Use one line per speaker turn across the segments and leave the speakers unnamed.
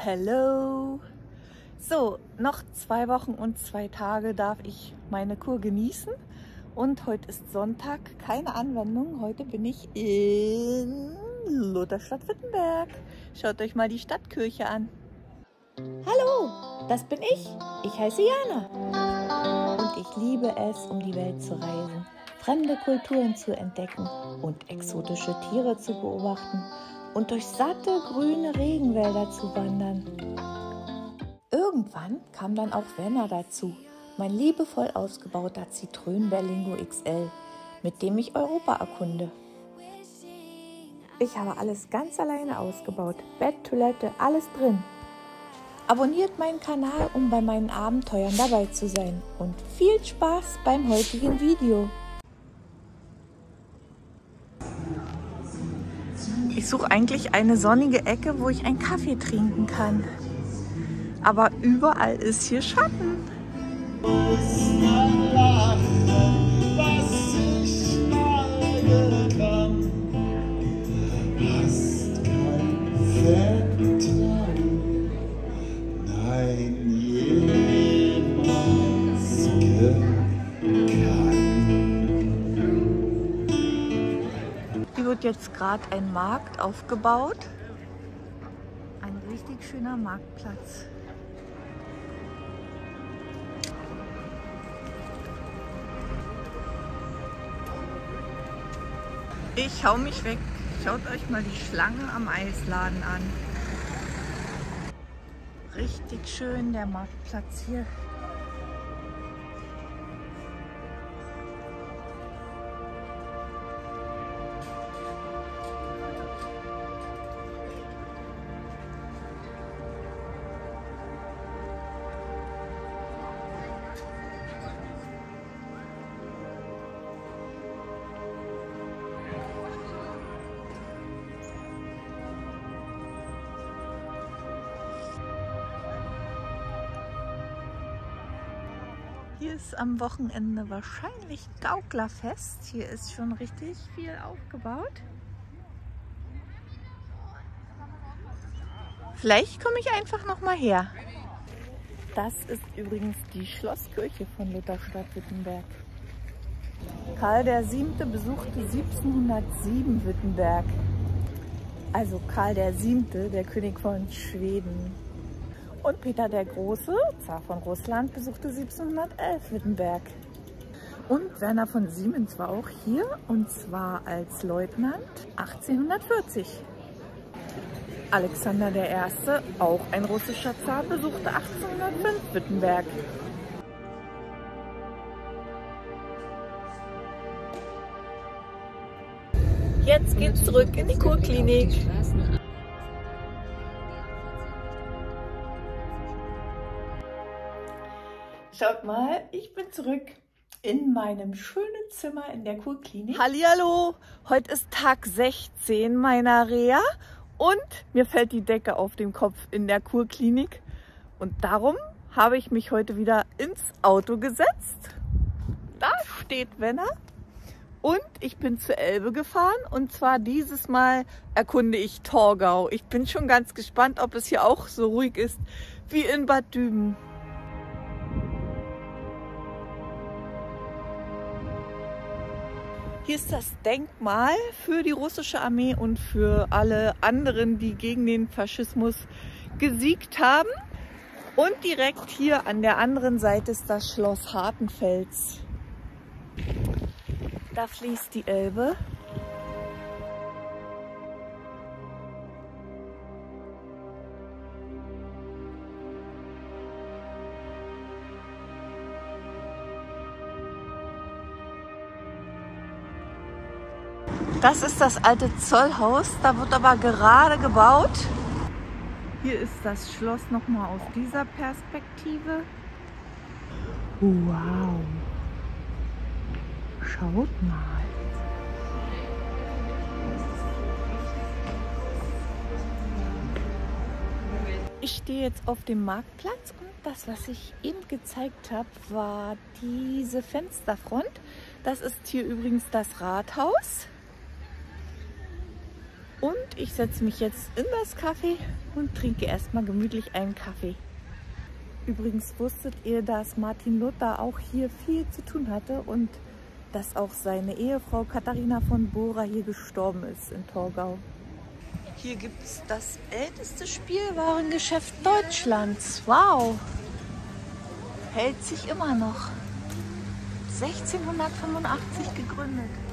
Hello! So, noch zwei Wochen und zwei Tage darf ich meine Kur genießen. Und heute ist Sonntag, keine Anwendung. Heute bin ich in Lutherstadt-Wittenberg. Schaut euch mal die Stadtkirche an. Hallo, das bin ich. Ich heiße Jana. Und ich liebe es, um die Welt zu reisen, fremde Kulturen zu entdecken und exotische Tiere zu beobachten und durch satte grüne Regenwälder zu wandern. Irgendwann kam dann auch Werner dazu, mein liebevoll ausgebauter Citroën Berlingo XL, mit dem ich Europa erkunde. Ich habe alles ganz alleine ausgebaut, Bett, Toilette, alles drin. Abonniert meinen Kanal, um bei meinen Abenteuern dabei zu sein und viel Spaß beim heutigen Video. Ich suche eigentlich eine sonnige Ecke, wo ich einen Kaffee trinken kann. Aber überall ist hier Schatten. wird jetzt gerade ein Markt aufgebaut. Ein richtig schöner Marktplatz. Ich hau mich weg. Schaut euch mal die Schlange am Eisladen an. Richtig schön der Marktplatz hier. Hier ist am Wochenende wahrscheinlich Gauklerfest. Hier ist schon richtig viel aufgebaut. Vielleicht komme ich einfach noch mal her. Das ist übrigens die Schlosskirche von Lutherstadt-Wittenberg. Karl VII. besuchte 1707 Wittenberg. Also Karl VII., der König von Schweden. Und Peter der Große, Zar von Russland, besuchte 1711 Wittenberg. Und Werner von Siemens war auch hier, und zwar als Leutnant 1840. Alexander I., auch ein russischer Zar, besuchte 1805 Wittenberg. Jetzt geht's zurück in die Kurklinik. Schaut mal, ich bin zurück in meinem schönen Zimmer in der Kurklinik. Hallihallo, heute ist Tag 16 meiner Reha und mir fällt die Decke auf dem Kopf in der Kurklinik. Und darum habe ich mich heute wieder ins Auto gesetzt. Da steht Wenner. Und ich bin zur Elbe gefahren und zwar dieses Mal erkunde ich Torgau. Ich bin schon ganz gespannt, ob es hier auch so ruhig ist wie in Bad Düben. Hier ist das Denkmal für die russische Armee und für alle anderen, die gegen den Faschismus gesiegt haben. Und direkt hier an der anderen Seite ist das Schloss Hartenfels. Da fließt die Elbe. Das ist das alte Zollhaus. Da wird aber gerade gebaut. Hier ist das Schloss nochmal aus dieser Perspektive. Wow. Schaut mal. Ich stehe jetzt auf dem Marktplatz und das, was ich eben gezeigt habe, war diese Fensterfront. Das ist hier übrigens das Rathaus. Und ich setze mich jetzt in das Kaffee und trinke erstmal gemütlich einen Kaffee. Übrigens wusstet ihr, dass Martin Luther auch hier viel zu tun hatte und dass auch seine Ehefrau Katharina von Bora hier gestorben ist in Torgau. Hier gibt es das älteste Spielwarengeschäft Deutschlands. Wow! Hält sich immer noch. 1685 gegründet.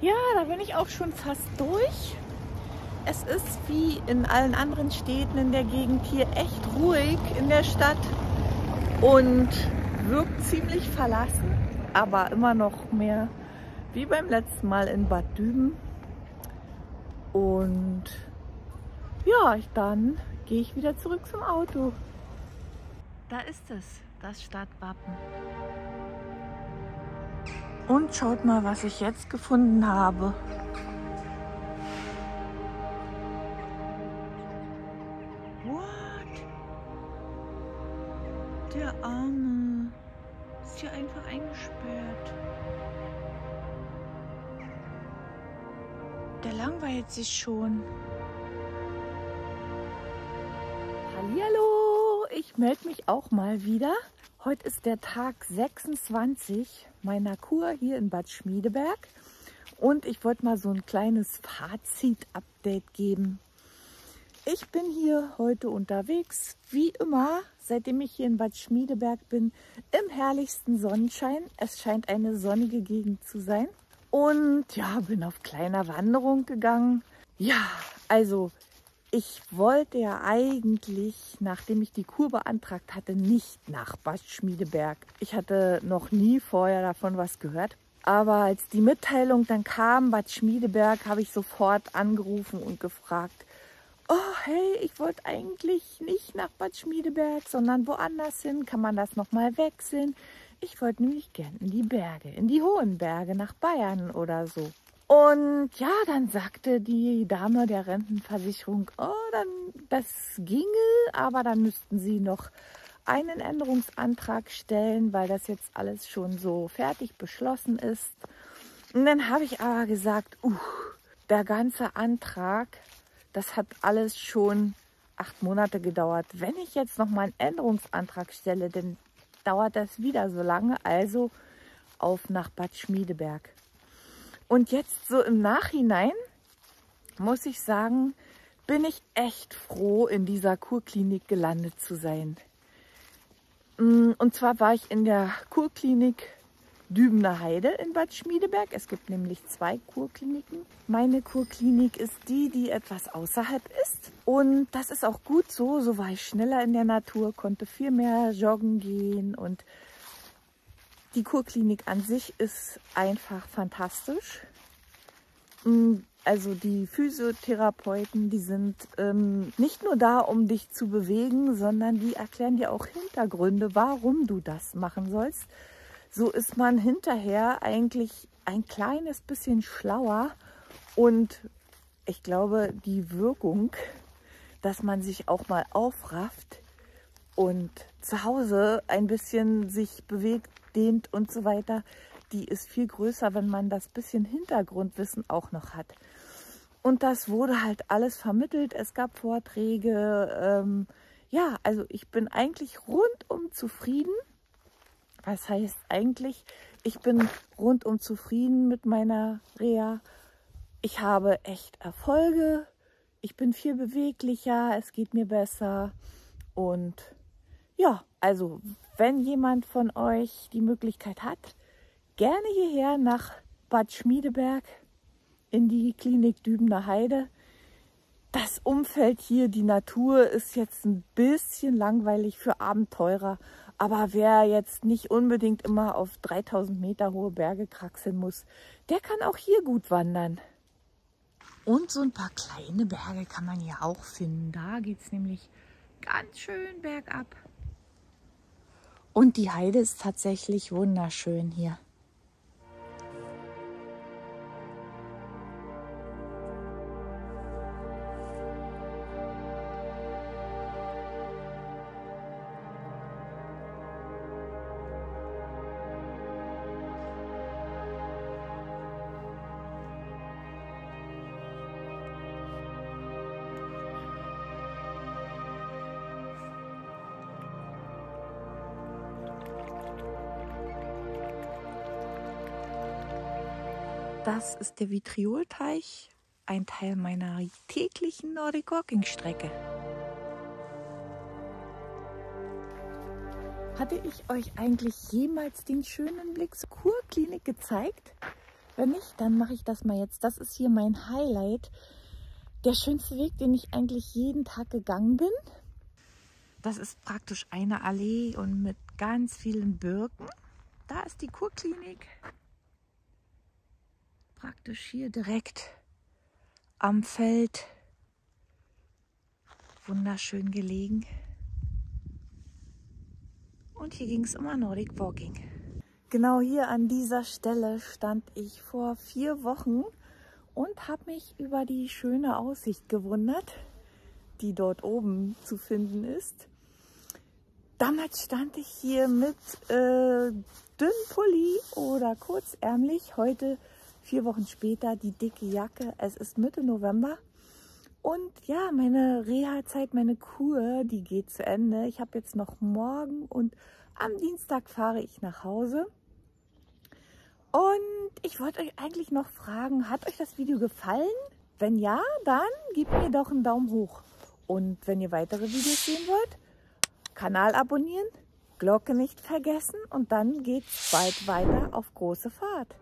Ja, da bin ich auch schon fast durch. Es ist wie in allen anderen Städten in der Gegend hier echt ruhig in der Stadt und wirkt ziemlich verlassen, aber immer noch mehr wie beim letzten Mal in Bad Düben. Und ja, dann gehe ich wieder zurück zum Auto. Da ist es, das Stadtwappen. Und schaut mal, was ich jetzt gefunden habe. What? Der Arme ist hier einfach eingesperrt. Der langweilt sich schon. Ich melde mich auch mal wieder. Heute ist der Tag 26 meiner Kur hier in Bad Schmiedeberg und ich wollte mal so ein kleines Fazit-Update geben. Ich bin hier heute unterwegs, wie immer, seitdem ich hier in Bad Schmiedeberg bin, im herrlichsten Sonnenschein. Es scheint eine sonnige Gegend zu sein. Und ja, bin auf kleiner Wanderung gegangen. Ja, also ich wollte ja eigentlich, nachdem ich die Kur beantragt hatte, nicht nach Bad Schmiedeberg. Ich hatte noch nie vorher davon was gehört. Aber als die Mitteilung dann kam, Bad Schmiedeberg, habe ich sofort angerufen und gefragt, oh hey, ich wollte eigentlich nicht nach Bad Schmiedeberg, sondern woanders hin. Kann man das nochmal wechseln? Ich wollte nämlich gern in die Berge, in die hohen Berge nach Bayern oder so. Und ja, dann sagte die Dame der Rentenversicherung, oh, dann das ginge, aber dann müssten Sie noch einen Änderungsantrag stellen, weil das jetzt alles schon so fertig beschlossen ist. Und dann habe ich aber gesagt, uh, der ganze Antrag, das hat alles schon acht Monate gedauert. Wenn ich jetzt noch mal einen Änderungsantrag stelle, dann dauert das wieder so lange. Also auf nach Bad Schmiedeberg. Und jetzt so im Nachhinein muss ich sagen, bin ich echt froh, in dieser Kurklinik gelandet zu sein. Mm, und zwar war ich in der Kurklinik Dübener Heide in Bad Schmiedeberg. Es gibt nämlich zwei Kurkliniken. Meine Kurklinik ist die, die etwas außerhalb ist. Und das ist auch gut so. So war ich schneller in der Natur, konnte viel mehr joggen gehen und die Kurklinik an sich ist einfach fantastisch. Mm, also die Physiotherapeuten, die sind ähm, nicht nur da, um dich zu bewegen, sondern die erklären dir auch Hintergründe, warum du das machen sollst. So ist man hinterher eigentlich ein kleines bisschen schlauer und ich glaube, die Wirkung, dass man sich auch mal aufrafft und zu Hause ein bisschen sich bewegt, dehnt und so weiter, die ist viel größer, wenn man das bisschen Hintergrundwissen auch noch hat. Und das wurde halt alles vermittelt. Es gab Vorträge. Ähm, ja, also ich bin eigentlich rundum zufrieden. Was heißt eigentlich, ich bin rundum zufrieden mit meiner Reha. Ich habe echt Erfolge. Ich bin viel beweglicher. Es geht mir besser. Und ja, also wenn jemand von euch die Möglichkeit hat, gerne hierher nach Bad Schmiedeberg in die Klinik Dübener Heide. Das Umfeld hier, die Natur ist jetzt ein bisschen langweilig für Abenteurer. Aber wer jetzt nicht unbedingt immer auf 3000 Meter hohe Berge kraxeln muss, der kann auch hier gut wandern. Und so ein paar kleine Berge kann man hier auch finden. Da geht es nämlich ganz schön bergab. Und die Heide ist tatsächlich wunderschön hier. Das ist der Vitriolteich, ein Teil meiner täglichen Nordic Walking Strecke. Hatte ich euch eigentlich jemals den schönen Blick zur Kurklinik gezeigt? Wenn nicht, dann mache ich das mal jetzt. Das ist hier mein Highlight. Der schönste Weg, den ich eigentlich jeden Tag gegangen bin. Das ist praktisch eine Allee und mit ganz vielen Birken. Da ist die Kurklinik. Praktisch hier direkt am Feld. Wunderschön gelegen. Und hier ging es immer Nordic Walking. Genau hier an dieser Stelle stand ich vor vier Wochen und habe mich über die schöne Aussicht gewundert, die dort oben zu finden ist. Damals stand ich hier mit äh, Dünnpulli oder kurzärmlich. Heute, vier Wochen später, die dicke Jacke. Es ist Mitte November und ja, meine Reha-Zeit, meine Kur, die geht zu Ende. Ich habe jetzt noch morgen und am Dienstag fahre ich nach Hause. Und ich wollte euch eigentlich noch fragen, hat euch das Video gefallen? Wenn ja, dann gebt mir doch einen Daumen hoch. Und wenn ihr weitere Videos sehen wollt, Kanal abonnieren, Glocke nicht vergessen und dann geht's bald weiter auf große Fahrt.